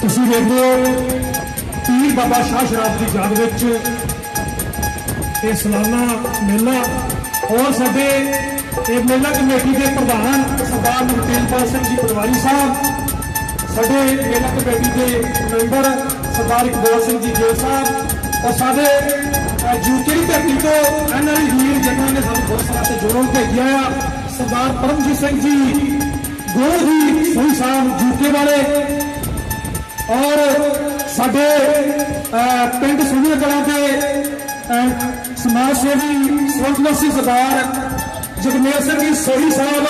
ਤੁਸੀਂ ਵੇਖਦੇ ਹੋ, ਪੀਰ ਬਾਬਾ ਸ਼ਾਹ ਸ਼ਰਾਬ ਦੀ ਯਾਦ ਵਿੱਚ ਇਹ ਸਲਾਨਾ ਮੇਲਾ ਔਰ ਸਾਡੇ ਇਹ ਮੇਲਾ ਕਮੇਟੀ ਦੇ ਪ੍ਰਧਾਨ ਸਰਦਾਰ ਮਨਤੇਜਪਾਲ ਸਿੰਘ ਜੀ ਪਟਵਾਰੀ ਸਾਹਿਬ, ਸਾਡੇ ਮੇਲਾ ਕਮੇਟੀ ਦੇ ਮੈਂਬਰ ਸਰਦਾਰ ਇਕਬਾਲ ਸਿੰਘ ਜੀ ਗਿੱਲ ਸਾਹਿਬ ਔਰ ਸਾਡੇ ਜੂਕੇ ਦੀ ਧਰਤੀ ਤੋਂ ਐਨਆਰਆਈ ਵੀਰ ਜਿਨ੍ਹਾਂ ਨੇ ਸਾਨੂੰ ਬਹੁਤ ਸਾਰਾ ਤੇ ਜੋੜੋਂ ਭੇਜਿਆ ਆ, ਸਰਦਾਰ ਪਰਮਜੀਤ ਸਿੰਘ ਜੀ ਗੋਲ ਜੀ ਸੋਈ ਸਾਹਿਬ ਜੂਕੇ ਵਾਲੇ ਔਰ ਸਾਡੇ ਪਿੰਡ ਸੁਣੀਆ ਕਲਾਂ ਦੇ ਸਮਾਜ ਸੇਵੀ ਸਵਰਗਵਾਸੀ ਸਰਦਾਰ ਜਗਮੇਲ ਸਿੰਘ ਜੀ ਸੋਹੀ ਸਾਹਿਬ,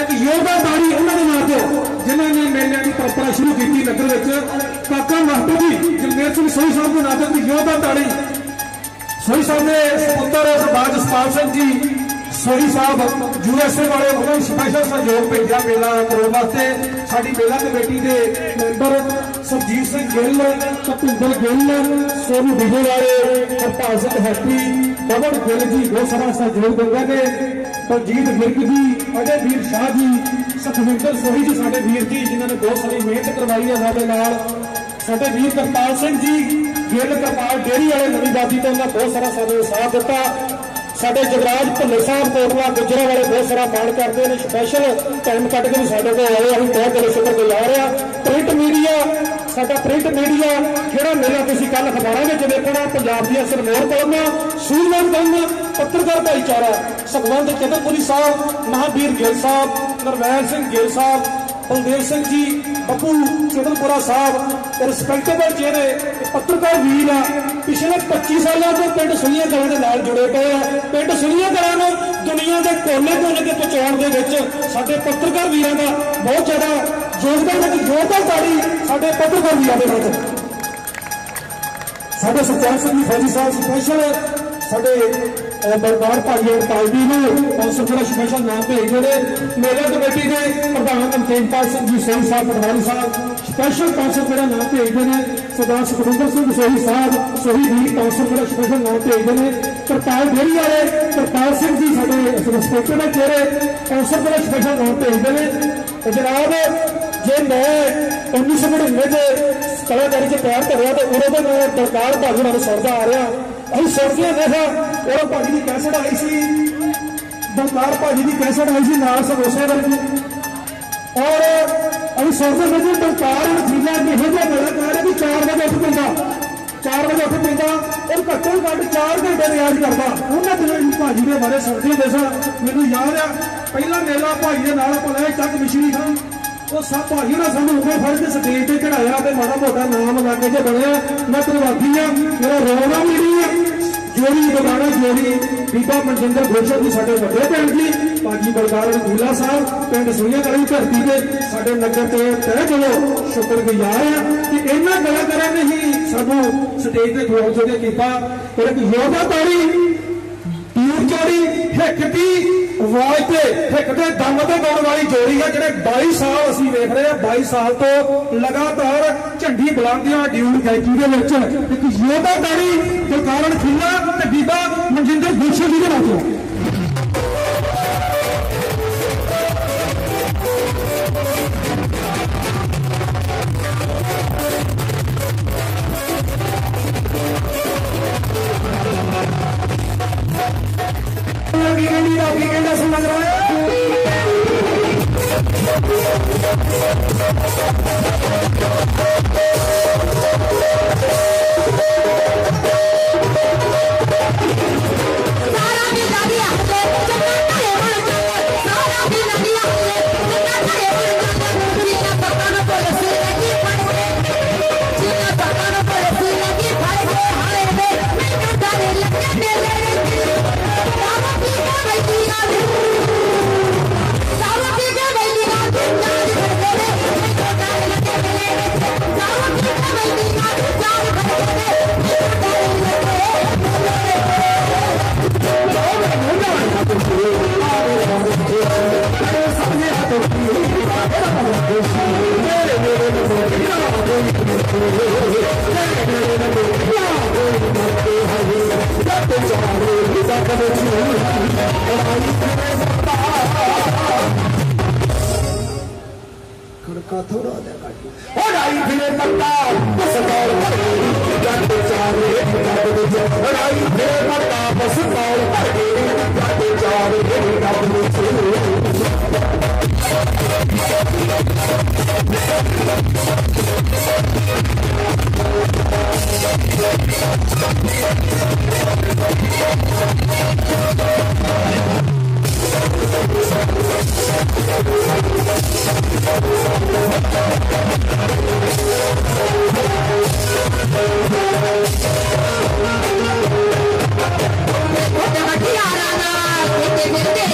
ਇੱਕ ਯੋਗਾਦਾਰੀ ਉਹਨਾਂ ਦੇ ਨਾਂ ਤੇ, ਜਿਨ੍ਹਾਂ ਨੇ ਮੇਲਿਆਂ ਦੀ ਪਰੰਪਰਾ ਸ਼ੁਰੂ ਕੀਤੀ ਨਗਰ ਵਿੱਚ। ਕਾਕਾ ਮਹਤੂ ਜੀ ਜਗਮੇਰ ਸਿੰਘ ਸੋਹੀ ਸਾਹਿਬ ਦੇ ਨਾਂ ਤੇ ਇੱਕ ਯੋਗਾਦਾਰੀ ਸੋਹੀ ਸਾਹਿਬ ਦੇ ਸੁਪੁੱਤਰ ਸਰਦਾਰ ਜਸਪਾਲ ਸਿੰਘ ਜੀ ਸੋਹੀ ਸਾਹਿਬ ਯੂਐਸਏ ਵਾਲੇ ਵੱਲੋਂ ਸਪੈਸ਼ਲ ਸਹਿਯੋਗ ਭੇਜਿਆ ਮੇਲਾ ਕਰਾਉਣ ਵਾਸਤੇ। ਸਾਡੀ ਮੇਲਾ ਕਮੇਟੀ ਦੇ ਮੈਂਬਰ ਸਰਜੀਤ ਸਿੰਘ ਗਿੱਲ, ਕਪਿੰਦਰ ਗਿੱਲ, ਸੋਨੂ ਵਿਜੇ ਵਾਲੇ ਹਰਪਾਲ ਸਿੰਘ ਹੈਪੀ, ਪਵਨ ਗਿੱਲ ਜੀ, ਬਹੁਤ ਸਾਰਾ ਸਹਿਯੋਗ ਦਿੰਦੇ ਨੇ। ਬਲਜੀਤ ਵਿਰਕ ਜੀ, ਅਜੇ ਵੀਰ ਸ਼ਾਹ ਜੀ ਸੁਖਵਿੰਦਰ ਸੋਹੀ ਜੀ ਸਾਡੇ ਵੀਰ ਜੀ, ਜਿਨ੍ਹਾਂ ਨੇ ਬਹੁਤ ਸਾਰੀ ਮਿਹਨਤ ਕਰਵਾਈ ਹੈ ਸਾਡੇ ਨਾਲ। ਸਾਡੇ ਵੀਰ ਕਰਪਾਲ ਸਿੰਘ ਜੀ, ਗਿੱਲ ਕਰਪਾਲ ਡੇਰੀ ਵਾਲੇ ਨਵੀਂ ਬਾਦੀ ਤੋਂ ਉਹਨਾਂ ਬਹੁਤ ਸਾਰਾ ਸਾਨੂੰ ਸਾਥ ਦਿੱਤਾ। ਸਾਡੇ ਜਗਰਾਜ ਭੱਲੇ ਸਾਹਿਬ ਕੋਟਲਾ ਗੁਜਰਾ ਵਾਲੇ ਬਹੁਤ ਸਾਰਾ ਮਾਣ ਕਰਦੇ ਨੇ ਸਪੈਸ਼ਲ ਟਾਈਮ ਕੱਢ ਕੇ ਵੀ ਸਾਡੇ ਕੋਲ ਆਏ ਅਸੀਂ ਬਹੁਤ ਦਿਲੋਂ ਸ਼ੁਕਰਗੁਜ਼ਾਰ ਆ। ਪ੍ਰਿੰਟ ਮੀਡੀਆ ਸਾਡਾ ਪ੍ਰਿੰਟ ਮੀਡੀਆ ਜਿਹੜਾ ਮੇਲਾ ਤੁਸੀਂ ਕੱਲ ਅਖਬਾਰਾਂ ਵਿੱਚ ਦੇਖਣਾ ਪੰਜਾਬ ਦੀਆਂ ਸਰਮੋਰ ਕਲਮਾਂ ਸੂਰਮਨ ਕਲਮਾਂ, ਪੱਤਰਕਾਰ ਭਾਈਚਾਰਾ ਸੁਖਵੰਤ ਚੰਦਰਪੁਰੀ ਸਾਹਿਬ ਮਹਾਵੀਰ ਗਿੱਲ ਸਾਹਿਬ ਨਰਵੈਲ ਸਿੰਘ ਗਿੱਲ ਸਾਹਿਬ, ਬਲਦੇਵ ਸਿੰਘ ਜੀ, ਬੱਬੂ ਚਿਦਲਪੁਰਾ ਸਾਹਿਬ ਰਿਸਪੈਕਟੇਬਲ ਜਿਹੜੇ ਪੱਤਰਕਾਰ ਵੀਰ ਆ ਪਿਛਲੇ 25 ਸਾਲਾਂ ਤੋਂ ਪਿੰਡ ਸੁਨੀਆ ਕਲਾਂ ਦੇ ਨਾਲ ਜੁੜੇ ਪਏ ਆ। ਪਿੰਡ ਸੁਨੀਆ ਕਲਾਂ ਨੂੰ ਦੁਨੀਆ ਦੇ ਕੋਨੇ-ਕੋਨੇ ਤੇ ਪਹੁੰਚਾਉਣ ਦੇ ਵਿੱਚ ਸਾਡੇ ਪੱਤਰਕਾਰ ਵੀਰਾਂ ਦਾ ਬਹੁਤ ਜ਼ਿਆਦਾ ਯੋਗਦਾਨ ਹੈ ਕਿ ਜ਼ੋਰਦਾਰ ਤਾੜੀ ਸਾਡੇ ਪੱਤਰਕਾਰ ਵੀਰਾਂ ਦੇ ਵਿੱਚ। ਸਾਡੇ ਸਤਿਆਰ ਸਿੰਘ ਜੀ ਫੌਜੀ ਸਾਹਿਬ ਸਪੈਸ਼ਲ ਸਾਡੇ ਅਹ, ਭਾਈ ਪਾਲਦੀ ਨੂੰ ਕੌਂਸਲ ਜਿਹੜਾ ਸਪੈਸ਼ਲ ਨਾਮ ਭੇਜਦੇ ਨੇ। ਮੇਲਾ ਕਮੇਟੀ ਦੇ ਪ੍ਰਧਾਨ ਮਨਤੇਜਪਾਲ ਸਿੰਘ ਜੀ ਸੋਹੀ ਸਾਹਿਬ ਪਟਵਾਰੀ ਸਾਹਿਬ ਸਪੈਸ਼ਲ ਕੌਂਸਲ ਜਿਹੜਾ ਨਾਮ ਭੇਜਦੇ ਨੇ ਸਰਦਾਰ ਸੁਖਵਿੰਦਰ ਸਿੰਘ ਸੋਹੀ ਸਾਹਿਬ ਸੋਹੀ ਵੀ ਕੌਂਸਲ ਜਿਹੜਾ ਸਪੈਸ਼ਲ ਨਾਮ ਭੇਜਦੇ ਨੇ। ਕਰਤਾਲ ਡੇਰੀ ਵਾਲੇ ਕਰਤਾਲ ਸਿੰਘ ਜੀ ਸਾਡੇ ਸਪੈਸ਼ਲ ਦੇ ਚਿਹਰੇ ਕੌਂਸਲ ਜਿਹੜਾ ਸਪੈਸ਼ਲ ਨਾਮ ਭੇਜਦੇ ਨੇ। ਤੇ ਜਨਾਬ ਜੇ ਮੈਂ 1999 ਦੇ ਕਲਾਕਾਰੀ ਚ ਪਿਆਰ ਕਰਿਆ ਤੇ ਉਦੋਂ ਤੋਂ ਮੈਂ ਦਰਕਾਰ ਭਾਜੀ ਨਾਲ ਸੁਣਦਾ ਆ ਰਿਹਾ। ਅਸੀਂ ਸੁਣਦੇ ਦੇਖਾ ਉਹ ਭਾਜੀ ਦੀ ਕੈਸਟ ਆਈ ਸੀ। ਦਰਕਾਰ ਭਾਜੀ ਦੀ ਕੈਸਟ ਆਈ ਸੀ ਨਾਲ ਸਮੋਸੇ ਵਰਗੀ। ਔਰ ਅਸੀਂ ਸੁਣਦੇ ਨੇ ਜੀ ਦਰਕਾਰ ਜਿੰਨਾ ਇਹੋ ਜਿਹਾ ਕਲਾਕਾਰ ਹੈ ਕਿ 4 ਵਜੇ ਉੱਠ ਪੈਂਦਾ। 4 ਵਜੇ ਉੱਠ ਪੈਂਦਾ, ਔਰ ਘੱਟੋ ਘੱਟ 4 ਘੰਟੇ ਰਿਆਜ਼ ਕਰਦਾ। ਉਹਨਾਂ ਦਿਨਾਂ ਭਾਜੀ ਦੇ ਬਾਰੇ ਸੁਣਦੇ ਹੁੰਦੇ ਸਾਂ। ਮੈਨੂੰ ਯਾਦ ਆ, ਪਹਿਲਾ ਮੇਲਾ ਭਾਜੀ ਦੇ ਨਾਲ ਆਪਾਂ ਲੈ ਚੱਕ ਮਿਸ਼ਰੀ ਖਾਂ। ਉਹ ਸਭ ਭਾਜੀ ਨਾਲ ਸਾਨੂੰ ਉੱਪਰ ਫੜ ਕੇ ਸਟੇਜ ਤੇ ਚੜਾਇਆ ਤੇ ਮਾੜਾ ਮੋਟਾ ਨਾਮ ਲੱਗ ਜੇ ਬਣਿਆ। ਮੈਂ ਪ੍ਰਵਾਦੀ ਆ, ਮੇਰਾ ਰੋਣਾ ਵੀ ਨਹੀਂ ਆ। ਜੋੜੀ ਬਗਾਣਾ ਜੋੜੀ ਬੀਬਾ ਮਨਜਿੰਦਰ ਗੋਸ਼ਲ ਜੀ ਸਾਡੇ ਵੱਡੇ ਭੈਣ ਜੀ, ਭਾਜੀ ਬਲਕਾਰ ਰੰਗੀਲਾ ਸਾਹਿਬ, ਪਿੰਡ ਸੁਈਆ ਕਲੀ ਧਰਤੀ ਦੇ ਸਾਡੇ ਨਗਰ ਤੇ ਤਹਿ ਦਿਲੋਂ ਸ਼ੁਕਰਗੁਜ਼ਾਰ ਆ ਕਿ ਇਹਨਾਂ ਕਲਾਕਾਰਾਂ ਨੇ ਹੀ ਸਾਨੂੰ ਸਟੇਜ ਤੇ ਖਲੋਣ ਜੋਗੇ ਕੀਤਾ। ਇੱਕ ਯੋਧਾ ਤਾੜੀ ਟਿਊਬ ਹਿੱਕ ਦੀ ਆਵਾਜ਼ ਤੇ ਹਿੱਕ ਦੇ ਦਮ ਤੇ ਗਾਉਣ ਵਾਲੀ ਜੋੜੀ ਹੈ ਜਿਹੜੇ 22 ਸਾਲ ਅਸੀਂ ਵੇਖ ਰਹੇ ਹਾਂ 22 ਸਾਲ ਤੋਂ ਲਗਾਤਾਰ ਝੰਡੀ ਬੁਲੰਦੀਆਂ ਡਿਊਟ ਗਾਇਕੀ ਦੇ ਵਿੱਚ। ਇੱਕ ਯੋਧਾ ਤਾੜੀ ਬਲਕਾਰਨ ਖਿੱਲਾ ਤੇ ਬੀਬਾ ਮਨਜਿੰਦਰ ਗੁਰਸ਼ਲ ਜੀ ਦੇ ਨਾਲ। ਕਣਕਾ ਥੋੜਾ ਜਿਹਾ ਕੱਟ ਉਹ ਰਾਈ ਫਿਰੇ ਪੱਤਾ ਬਸ ਕੌਲ ਭਰਦੇ ਜੱਟ ਚਾਰੇ ਜੱਟ ਵਿੱਚ ਰਾਈ ਫਿਰੇ ਪੱਤਾ ਬਸ ਕੌਲ ਭਰਦੇ ਜੱਟ ਚਾਰੇ ਜੱਟ ਵਿੱਚ Yeah.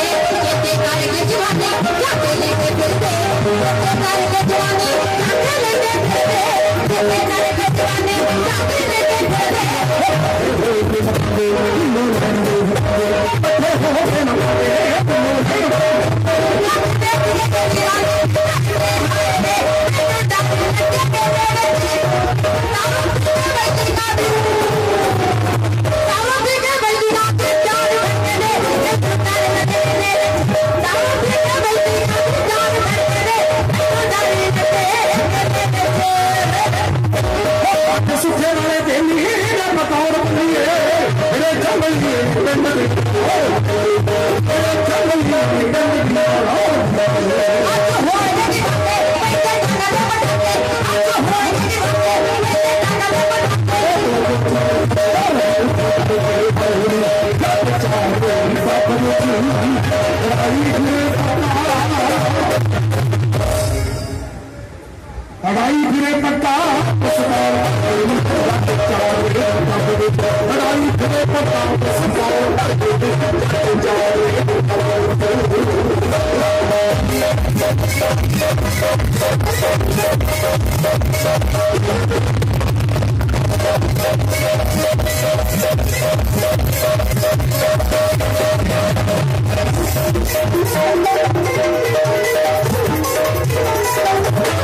I'm gonna get you. on it पढ़ाई घिरे प Thank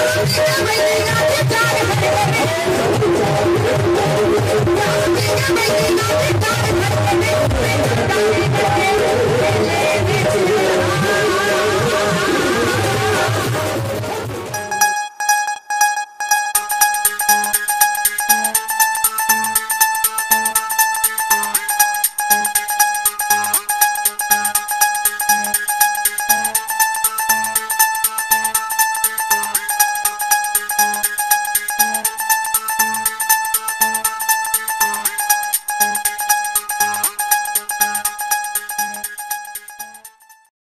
Everything